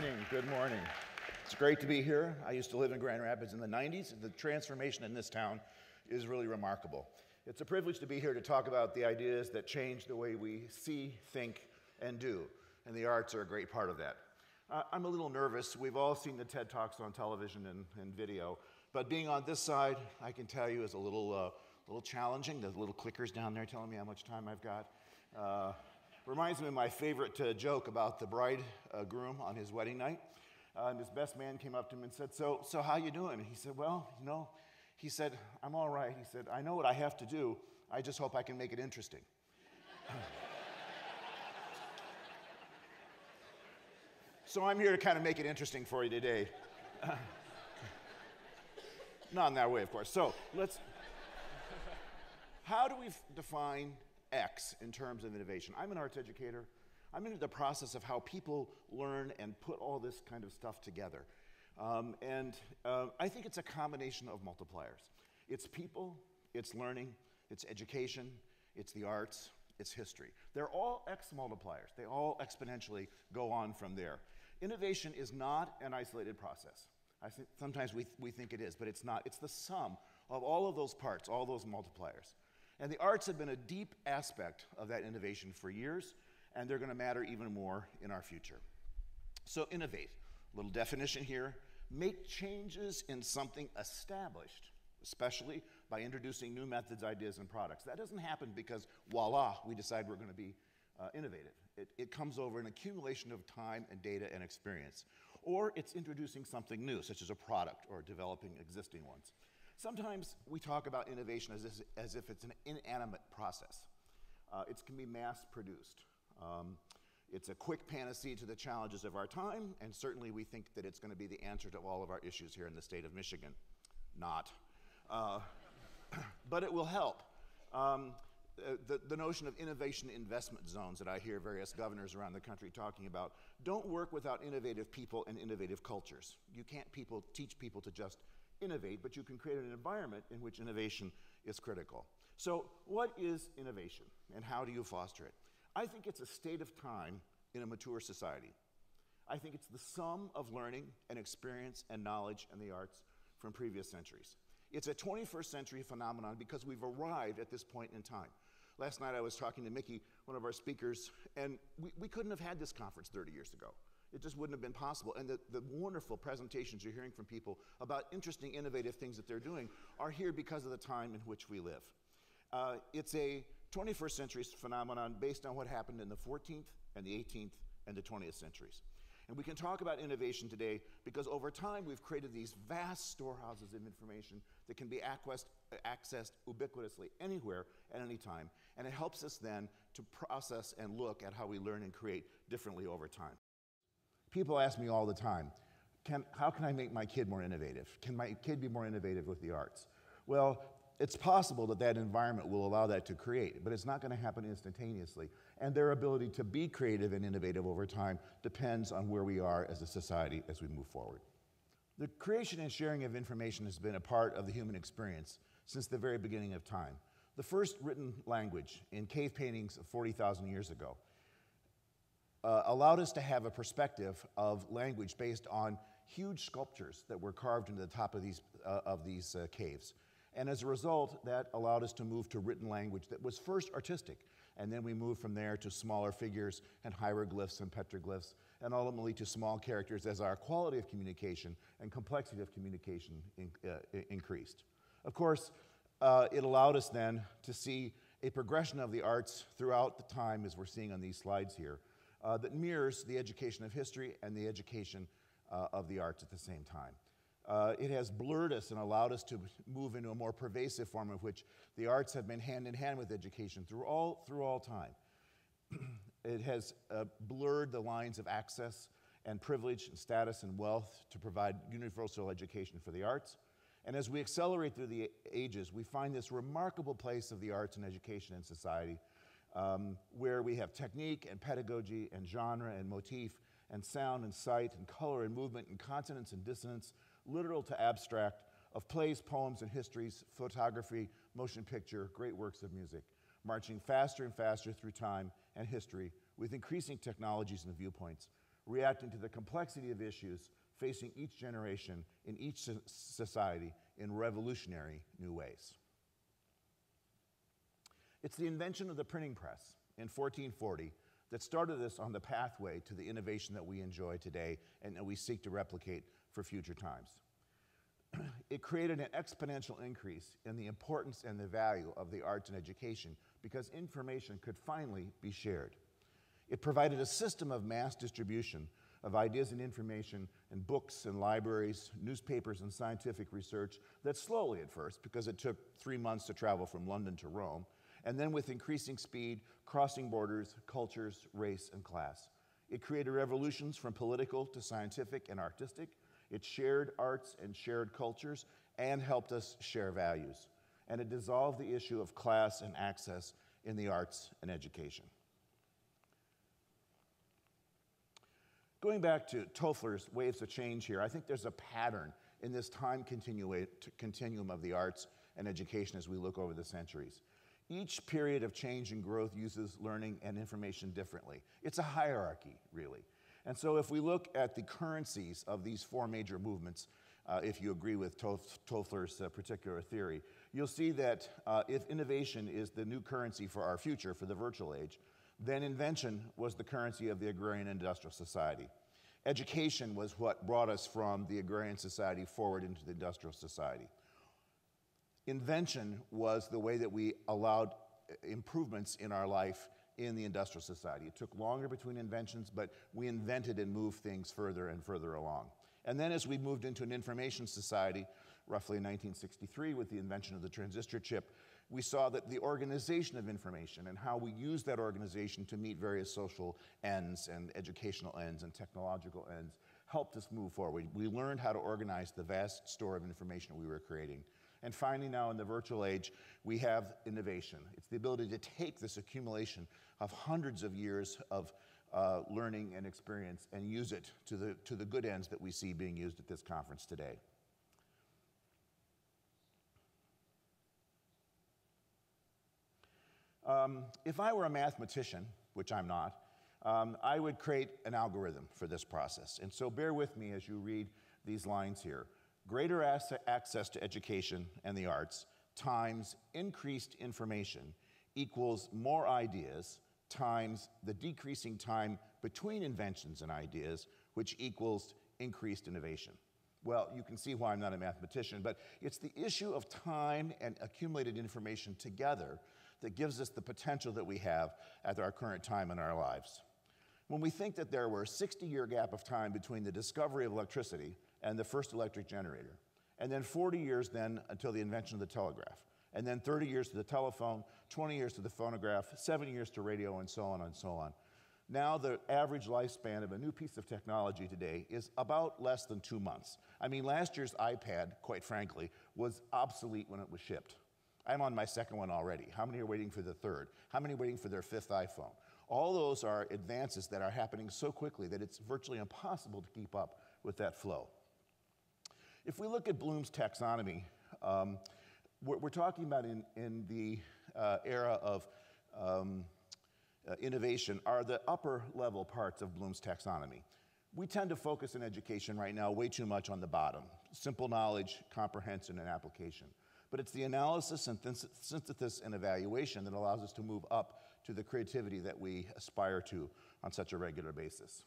morning. Good morning. It's great to be here. I used to live in Grand Rapids in the 90s. The transformation in this town is really remarkable. It's a privilege to be here to talk about the ideas that change the way we see, think, and do. And the arts are a great part of that. Uh, I'm a little nervous. We've all seen the TED Talks on television and, and video. But being on this side, I can tell you, is a little, uh, little challenging. The little clickers down there telling me how much time I've got. Uh, reminds me of my favorite uh, joke about the bridegroom uh, on his wedding night. Uh, and his best man came up to him and said, "So, so how you doing?" And he said, "Well, you know," he said, "I'm all right." He said, "I know what I have to do. I just hope I can make it interesting." so I'm here to kind of make it interesting for you today. Not in that way, of course. So let's. How do we f- define X in terms of innovation? I'm an arts educator. I'm into the process of how people learn and put all this kind of stuff together. Um, and uh, I think it's a combination of multipliers it's people, it's learning, it's education, it's the arts, it's history. They're all X multipliers, they all exponentially go on from there. Innovation is not an isolated process. I think sometimes we, we think it is, but it's not. It's the sum of all of those parts, all those multipliers. And the arts have been a deep aspect of that innovation for years, and they're going to matter even more in our future. So, innovate. Little definition here make changes in something established, especially by introducing new methods, ideas, and products. That doesn't happen because, voila, we decide we're going to be uh, innovative. It, it comes over an accumulation of time and data and experience. Or it's introducing something new, such as a product or developing existing ones. Sometimes we talk about innovation as, if, as if it's an inanimate process. Uh, it can be mass produced. Um, it's a quick panacea to the challenges of our time, and certainly we think that it's going to be the answer to all of our issues here in the state of Michigan. Not. Uh, but it will help. Um, uh, the, the notion of innovation investment zones that I hear various governors around the country talking about don't work without innovative people and innovative cultures. You can't people teach people to just innovate, but you can create an environment in which innovation is critical. So, what is innovation and how do you foster it? I think it's a state of time in a mature society. I think it's the sum of learning and experience and knowledge and the arts from previous centuries. It's a 21st century phenomenon because we've arrived at this point in time. Last night I was talking to Mickey, one of our speakers, and we, we couldn't have had this conference 30 years ago. It just wouldn't have been possible. And the, the wonderful presentations you're hearing from people about interesting, innovative things that they're doing are here because of the time in which we live. Uh, it's a 21st century phenomenon based on what happened in the 14th and the 18th and the 20th centuries. And we can talk about innovation today because over time we've created these vast storehouses of information that can be accessed ubiquitously anywhere at any time. And it helps us then to process and look at how we learn and create differently over time. People ask me all the time, can, how can I make my kid more innovative? Can my kid be more innovative with the arts? Well, it's possible that that environment will allow that to create, but it's not going to happen instantaneously. And their ability to be creative and innovative over time depends on where we are as a society as we move forward. The creation and sharing of information has been a part of the human experience since the very beginning of time. The first written language in cave paintings 40,000 years ago uh, allowed us to have a perspective of language based on huge sculptures that were carved into the top of these, uh, of these uh, caves. And as a result, that allowed us to move to written language that was first artistic, and then we moved from there to smaller figures and hieroglyphs and petroglyphs, and ultimately to small characters as our quality of communication and complexity of communication in, uh, increased. Of course, uh, it allowed us then to see a progression of the arts throughout the time, as we're seeing on these slides here, uh, that mirrors the education of history and the education uh, of the arts at the same time. Uh, it has blurred us and allowed us to move into a more pervasive form of which the arts have been hand in hand with education through all, through all time. it has uh, blurred the lines of access and privilege and status and wealth to provide universal education for the arts. And as we accelerate through the ages, we find this remarkable place of the arts and education in society um, where we have technique and pedagogy and genre and motif and sound and sight and color and movement and consonance and dissonance, literal to abstract, of plays, poems, and histories, photography, motion picture, great works of music, marching faster and faster through time and history with increasing technologies and viewpoints, reacting to the complexity of issues facing each generation in each society in revolutionary new ways. It's the invention of the printing press in 1440 that started us on the pathway to the innovation that we enjoy today and that we seek to replicate for future times. it created an exponential increase in the importance and the value of the arts and education because information could finally be shared. It provided a system of mass distribution of ideas and information in books and libraries, newspapers and scientific research that slowly at first, because it took three months to travel from London to Rome, and then with increasing speed, crossing borders, cultures, race, and class. It created revolutions from political to scientific and artistic. It shared arts and shared cultures and helped us share values. And it dissolved the issue of class and access in the arts and education. Going back to Toffler's waves of change here, I think there's a pattern in this time continuum of the arts and education as we look over the centuries. Each period of change and growth uses learning and information differently. It's a hierarchy, really. And so, if we look at the currencies of these four major movements, uh, if you agree with Toffler's uh, particular theory, you'll see that uh, if innovation is the new currency for our future, for the virtual age, then invention was the currency of the agrarian industrial society. Education was what brought us from the agrarian society forward into the industrial society. Invention was the way that we allowed uh, improvements in our life in the industrial society. It took longer between inventions, but we invented and moved things further and further along. And then as we moved into an information society, roughly in 1963 with the invention of the transistor chip, we saw that the organization of information and how we use that organization to meet various social ends and educational ends and technological ends helped us move forward. We learned how to organize the vast store of information we were creating. And finally, now in the virtual age, we have innovation. It's the ability to take this accumulation of hundreds of years of uh, learning and experience and use it to the, to the good ends that we see being used at this conference today. Um, if I were a mathematician, which I'm not, um, I would create an algorithm for this process. And so bear with me as you read these lines here greater access to education and the arts times increased information equals more ideas times the decreasing time between inventions and ideas, which equals increased innovation. Well, you can see why I'm not a mathematician, but it's the issue of time and accumulated information together that gives us the potential that we have at our current time in our lives. When we think that there were a 60 year gap of time between the discovery of electricity and the first electric generator. And then 40 years then until the invention of the telegraph. And then 30 years to the telephone, 20 years to the phonograph, seven years to radio, and so on and so on. Now, the average lifespan of a new piece of technology today is about less than two months. I mean, last year's iPad, quite frankly, was obsolete when it was shipped. I'm on my second one already. How many are waiting for the third? How many are waiting for their fifth iPhone? All those are advances that are happening so quickly that it's virtually impossible to keep up with that flow. If we look at Bloom's taxonomy, um, we're, we're, talking about in, in the uh, era of um, uh, innovation are the upper level parts of Bloom's taxonomy. We tend to focus in education right now way too much on the bottom simple knowledge, comprehension, and application. But it's the analysis and synthesis and evaluation that allows us to move up to the creativity that we aspire to on such a regular basis.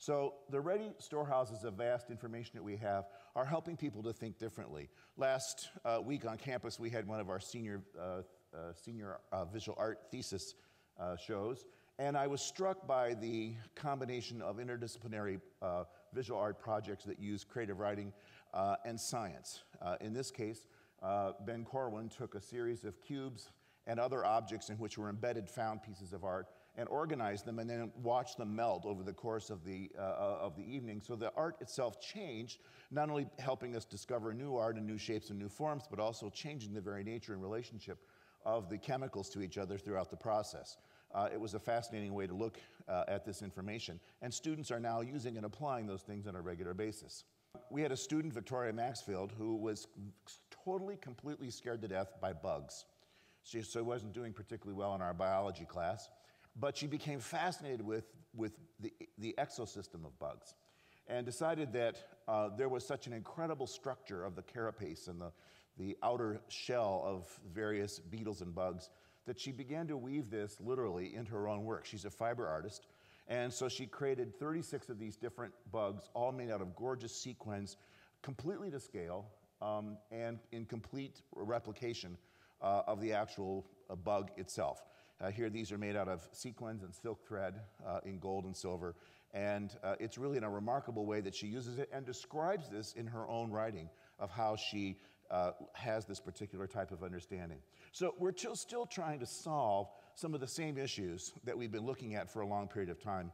So, the ready storehouses of vast information that we have are helping people to think differently. Last uh, week on campus, we had one of our senior, uh, uh, senior uh, visual art thesis uh, shows, and I was struck by the combination of interdisciplinary uh, visual art projects that use creative writing and science. in this case, Ben Corwin took a series of cubes and other objects in which were embedded found pieces of art and organize them and then watch them melt over the course of the, uh, uh, of the evening. So the art itself changed, not only helping us discover new art and new shapes and new forms, but also changing the very nature and relationship of the chemicals to each other throughout the process. Uh, it was a fascinating way to look uh, at this information, and students are now using and applying those things on a regular basis. We had a student, Victoria Maxfield, who was totally, completely scared to death by bugs. She so wasn't doing particularly well in our biology class. But she became fascinated with, with the, the exosystem of bugs and decided that uh, there was such an incredible structure of the carapace and the, the outer shell of various beetles and bugs that she began to weave this literally into her own work. She's a fiber artist, and so she created 36 of these different bugs, all made out of gorgeous sequins, completely to scale um, and in complete replication uh, of the actual uh, bug itself. Uh, here, these are made out of sequins and silk thread uh, in gold and silver. And uh, it's really in a remarkable way that she uses it and describes this in her own writing of how she uh, has this particular type of understanding. So we're still trying to solve some of the same issues that we've been looking at for a long period of time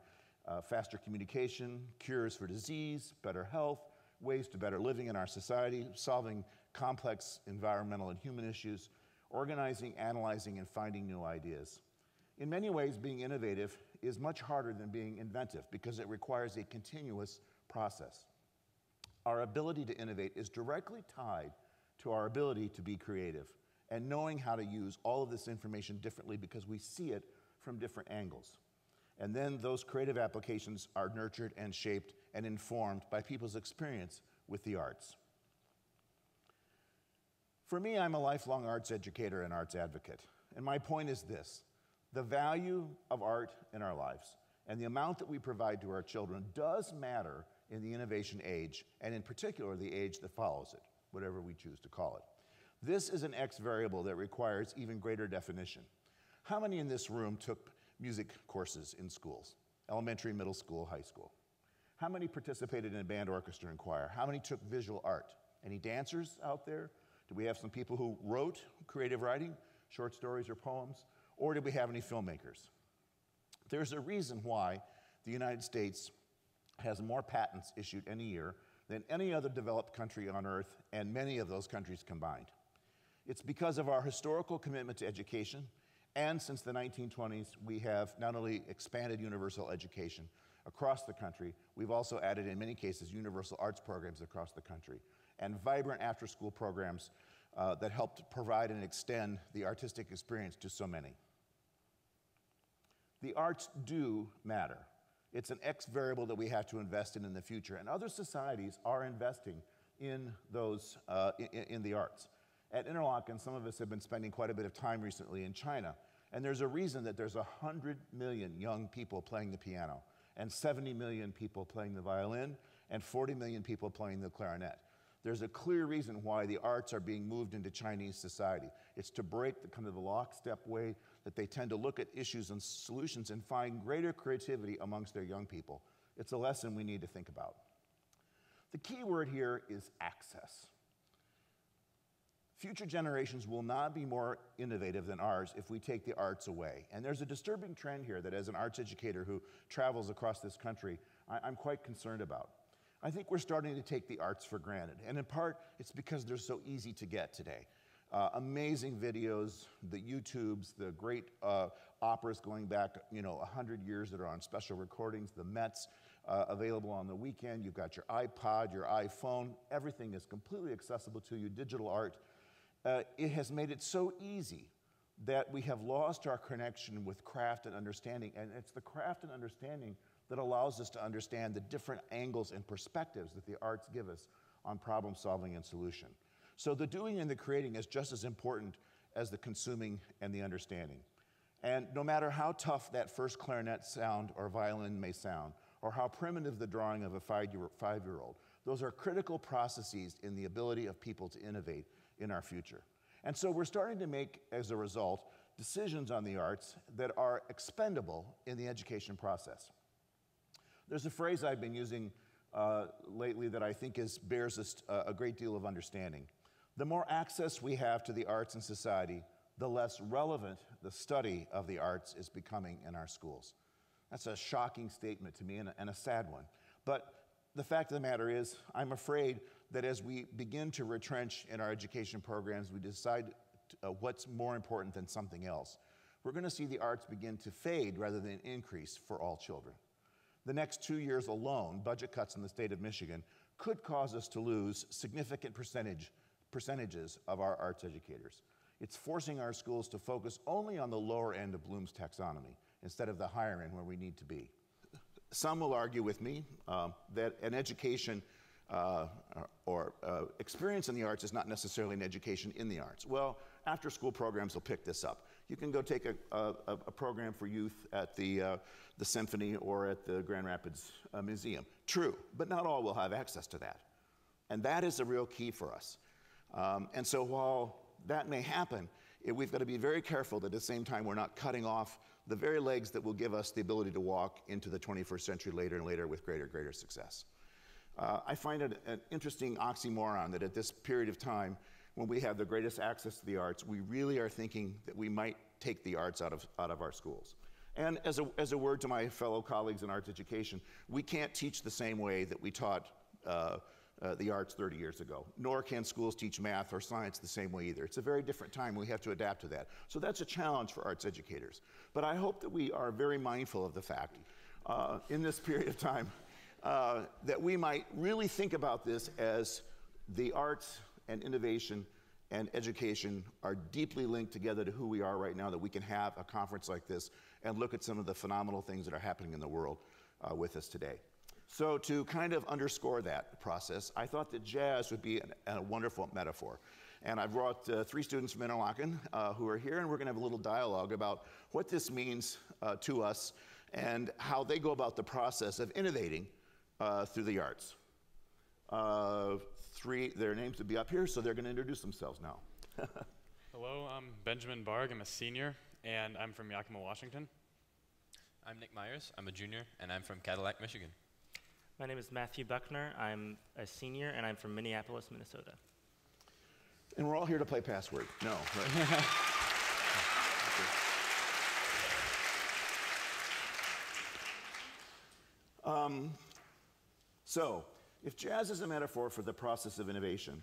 uh, faster communication, cures for disease, better health, ways to better living in our society, solving complex environmental and human issues, organizing, analyzing, and finding new ideas. In many ways, being innovative is much harder than being inventive because it requires a continuous process. Our ability to innovate is directly tied to our ability to be creative and knowing how to use all of this information differently because we see it from different angles. And then those creative applications are nurtured and shaped and informed by people's experience with the arts. For me, I'm a lifelong arts educator and arts advocate. And my point is this the value of art in our lives and the amount that we provide to our children does matter in the innovation age, and in particular, the age that follows it, whatever we choose to call it. This is an X variable that requires even greater definition. How many in this room took music courses in schools? Elementary, middle school, high school. How many participated in a band, orchestra, and choir? How many took visual art? Any dancers out there? Do we have some people who wrote creative writing, short stories or poems? Or did we have any filmmakers? There's a reason why the United States has more patents issued any year than any other developed country on earth, and many of those countries combined. It's because of our historical commitment to education, and since the 1920s, we have not only expanded universal education across the country, we've also added, in many cases, universal arts programs across the country and vibrant after school programs uh, that helped provide and extend the artistic experience to so many. The arts do matter. It's an X variable that we have to invest in in the future, and other societies are investing in those uh, in, in the arts. At Interlochen, some of us have been spending quite a bit of time recently in China, and there's a reason that there's 100 million young people playing the piano, and 70 million people playing the violin, and 40 million people playing the clarinet. There's a clear reason why the arts are being moved into Chinese society. It's to break the kind of the lockstep way that they tend to look at issues and solutions and find greater creativity amongst their young people. It's a lesson we need to think about. The key word here is access. Future generations will not be more innovative than ours if we take the arts away. And there's a disturbing trend here that, as an arts educator who travels across this country, I- am quite concerned about. I think we're starting to take the arts for granted. And in part, it's because they're so easy to get today. Uh, amazing videos, the YouTubes, the great uh, operas going back, you know, 100 years that are on special recordings, the Mets uh, available on the weekend. You've got your iPod, your iPhone. Everything is completely accessible to you, digital art. Uh, it has made it so easy that we have lost our connection with craft and understanding. And it's the craft and understanding that allows us to understand the different angles and perspectives that the arts give us on problem solving and solution. So the doing and the creating is just as important as the consuming and the understanding. And no matter how tough that first clarinet sound or violin may sound, or how primitive the drawing of a five year old, those are critical processes in the ability of people to innovate in our future. And so we're starting to make, as a result, decisions on the arts that are expendable in the education process. There's a phrase I've been using uh, lately that I think is, bears a, a great deal of understanding. The more access we have to the arts in society, the less relevant the study of the arts is becoming in our schools. That's a shocking statement to me and a, and a sad one. But the fact of the matter is, I'm afraid that as we begin to retrench in our education programs, we decide uh, what's more important than something else. We're going to see the arts begin to fade rather than increase for all children the next two years alone, budget cuts in the state of Michigan could cause us to lose significant percentage, percentages of our arts educators. It's forcing our schools to focus only on the lower end of Bloom's taxonomy instead of the higher end where we need to be. Some will argue with me um, that an education uh, or uh, experience in the arts is not necessarily an education in the arts. Well, after school programs will pick this up. You can go take a, a, a program for youth at the, uh, the symphony or at the Grand Rapids uh, Museum. True, but not all will have access to that. And that is a real key for us. Um, and so while that may happen, it, we've got to be very careful that at the same time we're not cutting off the very legs that will give us the ability to walk into the 21st century later and later with greater, greater success. Uh, I find it an interesting oxymoron that at this period of time, when we have the greatest access to the arts, we really are thinking that we might take the arts out of, out of our schools. And as a, as a word to my fellow colleagues in arts education, we can't teach the same way that we taught uh, uh, the arts 30 years ago, nor can schools teach math or science the same way either. It's a very different time. We have to adapt to that. So that's a challenge for arts educators. But I hope that we are very mindful of the fact uh, in this period of time uh, that we might really think about this as the arts and innovation and education are deeply linked together to who we are right now, that we can have a conference like this and look at some of the phenomenal things that are happening in the world uh, with us today. So, to kind of underscore that process, I thought that jazz would be an, a wonderful metaphor. And I've brought uh, three students from Interlochen uh, who are here, and we're going to have a little dialogue about what this means uh, to us and how they go about the process of innovating uh, through the arts. Three, their names would be up here, so they're going to introduce themselves now. Hello, I'm Benjamin Barg. I'm a senior, and I'm from Yakima, Washington. I'm Nick Myers. I'm a junior, and I'm from Cadillac, Michigan. My name is Matthew Buckner. I'm a senior, and I'm from Minneapolis, Minnesota. And we're all here to play password. No. Right. um, so, if jazz is a metaphor for the process of innovation,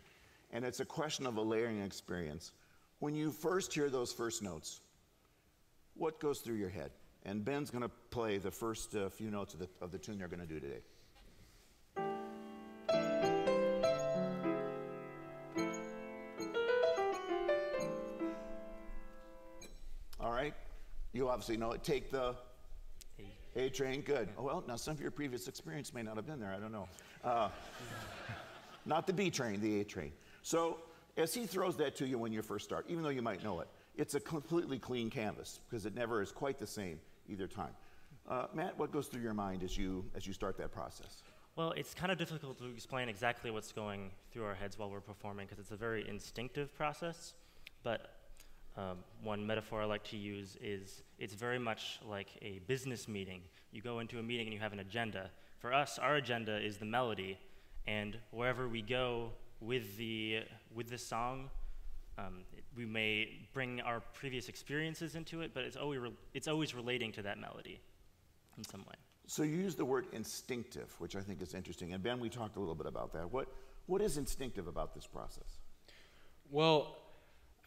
and it's a question of a layering experience, when you first hear those first notes, what goes through your head? And Ben's going to play the first uh, few notes of the, of the tune they're going to do today. All right? You obviously know it. Take the a train, good. Oh, well, now some of your previous experience may not have been there. I don't know. Uh, not the B train, the A train. So as he throws that to you when you first start, even though you might know it, it's a completely clean canvas because it never is quite the same either time. Uh, Matt, what goes through your mind as you as you start that process? Well, it's kind of difficult to explain exactly what's going through our heads while we're performing because it's a very instinctive process. But um, one metaphor I like to use is it's very much like a business meeting. You go into a meeting and you have an agenda. For us, our agenda is the melody, and wherever we go with the with the song, um, we may bring our previous experiences into it, but it's always re- it's always relating to that melody in some way. So you use the word instinctive, which I think is interesting. And Ben, we talked a little bit about that. What what is instinctive about this process? Well,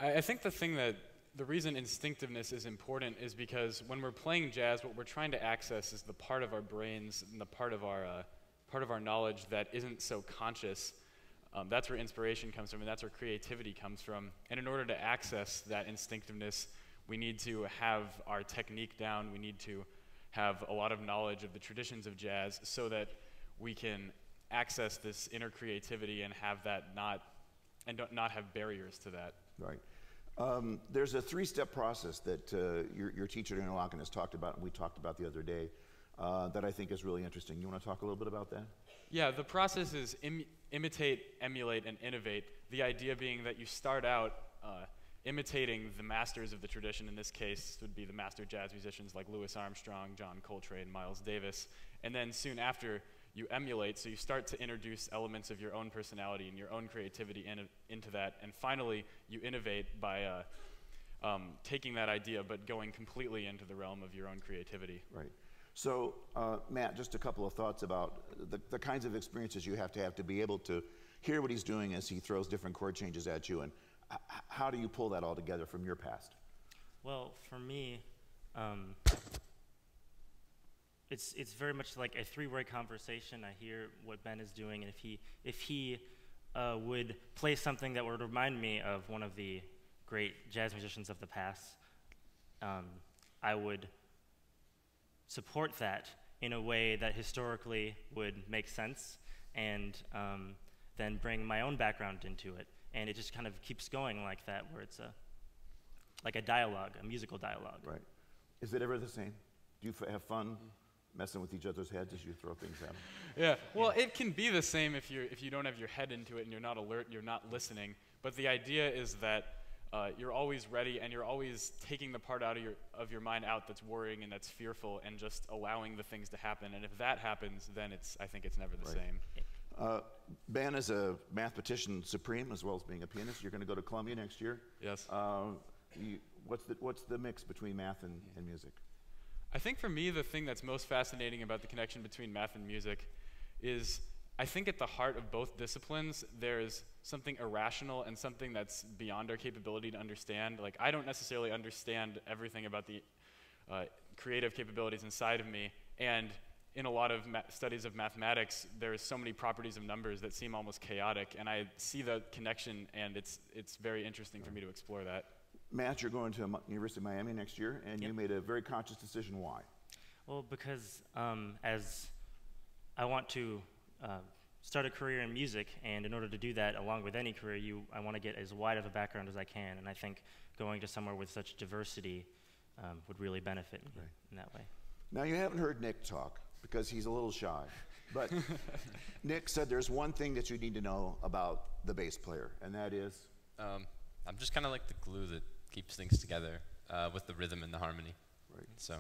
I, I think the thing that the reason instinctiveness is important is because when we're playing jazz, what we're trying to access is the part of our brains and the part of our uh, part of our knowledge that isn't so conscious. Um, that's where inspiration comes from, and that's where creativity comes from. And in order to access that instinctiveness, we need to have our technique down. We need to have a lot of knowledge of the traditions of jazz so that we can access this inner creativity and have that not and not have barriers to that. Right. Um, there's a three-step process that uh, your, your teacher Interlochen has talked about, and we talked about the other day, uh, that I think is really interesting. You want to talk a little bit about that? Yeah, the process is Im- imitate, emulate, and innovate. The idea being that you start out uh, imitating the masters of the tradition. In this case, would be the master jazz musicians like Louis Armstrong, John Coltrane, Miles Davis, and then soon after you emulate, so you start to introduce elements of your own personality and your own creativity in, into that. And finally, you innovate by uh, um, taking that idea but going completely into the realm of your own creativity. Right. So, uh, Matt, just a couple of thoughts about the, the kinds of experiences you have to have to be able to hear what he's doing as he throws different chord changes at you, and h- how do you pull that all together from your past? Well, for me, um, it's it's very much like a three-way conversation. I hear what Ben is doing, and if he if he uh, would play something that would remind me of one of the great jazz musicians of the past, um, I would support that in a way that historically would make sense and um, then bring my own background into it. And it just kind of keeps going like that, where it's a, like a dialogue, a musical dialogue. Right. Is it ever the same? Do you f- have fun messing with each other's heads as you throw things at them? Yeah. Well, it can be the same if you if you don't have your head into it and you're not alert, and you're not listening. But the idea is that uh, you're always ready and you're always taking the part out of your of your mind out that's worrying and that's fearful and just allowing the things to happen. And if that happens, then it's I think it's never the Right. same. Uh, ben is a mathematician supreme as well as being a pianist. You're going to go to Columbia next year. Yes. Uh, you, what's, the, what's the mix between math and, and music? I think for me, the thing that's most fascinating about the connection between math and music is I think at the heart of both disciplines, there's something irrational and something that's beyond our capability to understand. Like, I don't necessarily understand everything about the uh, creative capabilities inside of me. And in a lot of studies of mathematics, there's so many properties of numbers that seem almost chaotic. And I see the connection, and it's, it's very interesting for me to explore that. Matt, you're going to Mi- University of Miami next year, and you made a very conscious decision. Why? Well, because um, as I want to uh, start a career in music, and in order to do that, along with any career, you I want to get as wide of a background as I can, and I think going to somewhere with such diversity um, would really benefit me Right. in that way. Now, you haven't heard Nick talk because he's a little shy. But Nick said there's one thing that you need to know about the bass player, and that is Um, I'm just kind of like the glue that keeps things together uh, with the rhythm and the harmony. Right. So,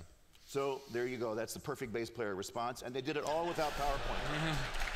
so there you go. That's the perfect bass player response, and they did it all without PowerPoint.